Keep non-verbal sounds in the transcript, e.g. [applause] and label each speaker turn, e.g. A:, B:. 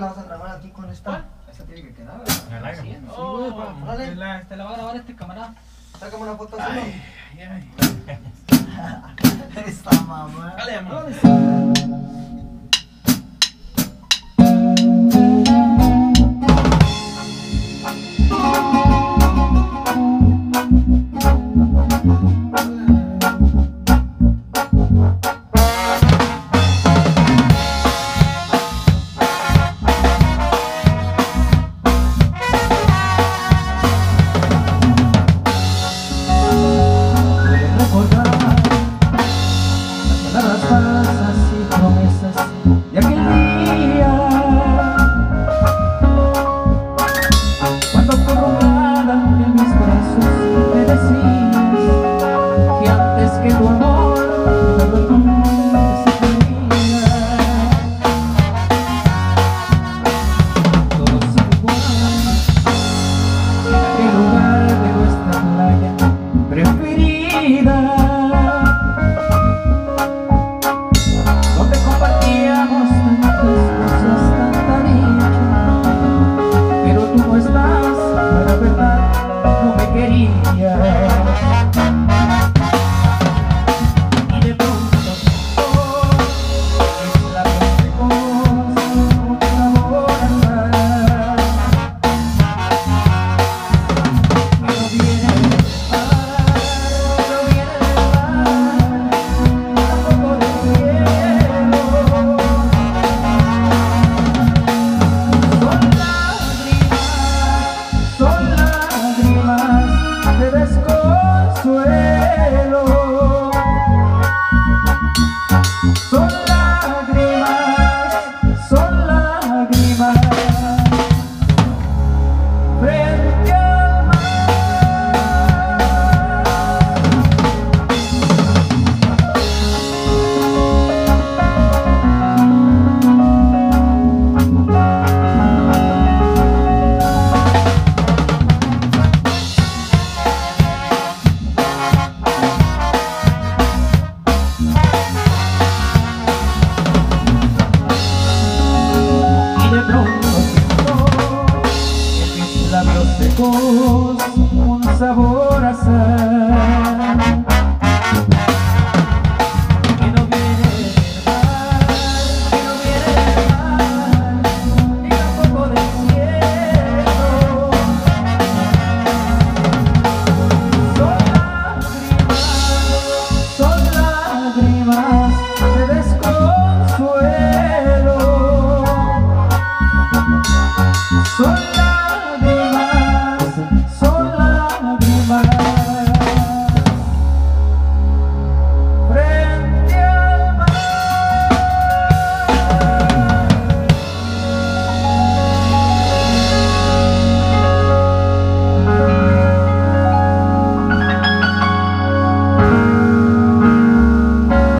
A: La vas a grabar aquí con esta. Esta tiene que quedar. ¿verdad?
B: Me la
A: Sí,
B: hago.
A: sí,
B: Oh,
A: para-
C: la, te la va a grabar este camarada.
A: Sácame una foto así.
B: Ay, ay, ay. [laughs]
A: Esta mamá.
B: Dale, amor. un sabor a sal.